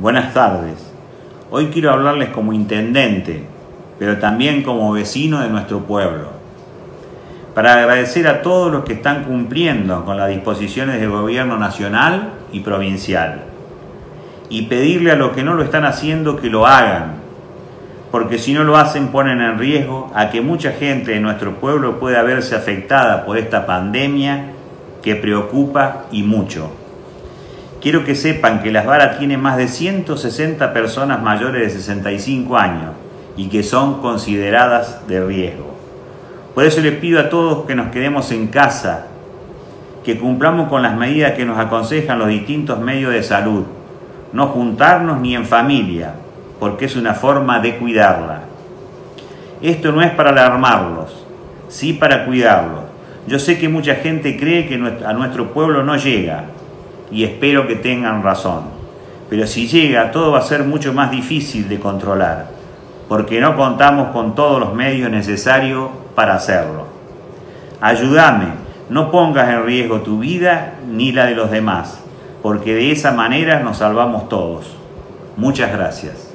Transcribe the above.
Buenas tardes. Hoy quiero hablarles como intendente, pero también como vecino de nuestro pueblo, para agradecer a todos los que están cumpliendo con las disposiciones del gobierno nacional y provincial, y pedirle a los que no lo están haciendo que lo hagan, porque si no lo hacen ponen en riesgo a que mucha gente de nuestro pueblo pueda verse afectada por esta pandemia que preocupa y mucho. Quiero que sepan que Las Varas tiene más de 160 personas mayores de 65 años y que son consideradas de riesgo. Por eso les pido a todos que nos quedemos en casa, que cumplamos con las medidas que nos aconsejan los distintos medios de salud, no juntarnos ni en familia, porque es una forma de cuidarla. Esto no es para alarmarlos, sí para cuidarlos. Yo sé que mucha gente cree que a nuestro pueblo no llega, y espero que tengan razón. Pero si llega, todo va a ser mucho más difícil de controlar, porque no contamos con todos los medios necesarios para hacerlo. Ayúdame, no pongas en riesgo tu vida ni la de los demás, porque de esa manera nos salvamos todos. Muchas gracias.